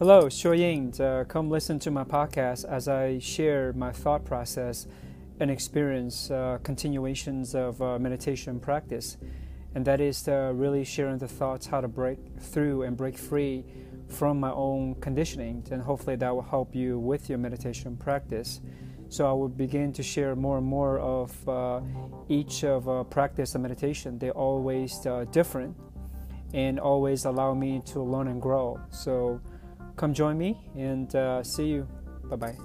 Hello, Choying. Uh, come listen to my podcast as I share my thought process and experience uh, continuations of uh, meditation practice. And that is really sharing the thoughts how to break through and break free from my own conditioning. And hopefully that will help you with your meditation practice. So I will begin to share more and more of uh, each of uh, practice and meditation. They're always uh, different and always allow me to learn and grow. So come join me and uh, see you. Bye bye.